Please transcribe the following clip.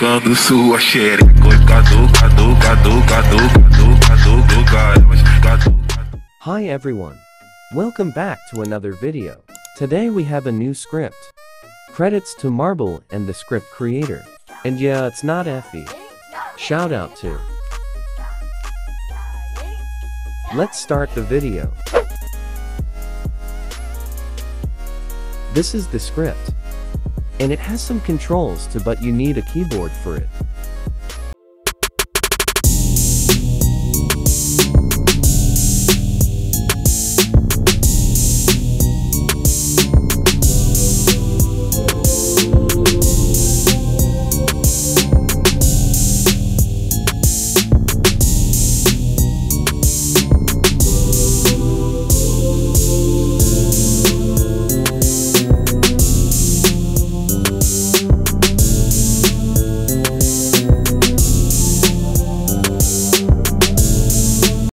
Sua Hi everyone. Welcome back to another video. Today we have a new script. Credits to Marble and the script creator. And yeah, it's not FE. Shout out to. Let's start the video. This is the script. And it has some controls to but you need a keyboard for it.